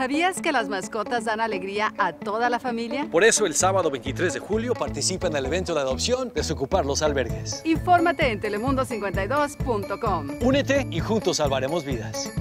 ¿Sabías que las mascotas dan alegría a toda la familia? Por eso el sábado 23 de julio participa en el evento de adopción Desocupar los Albergues. Infórmate en telemundo52.com. Únete y juntos salvaremos vidas.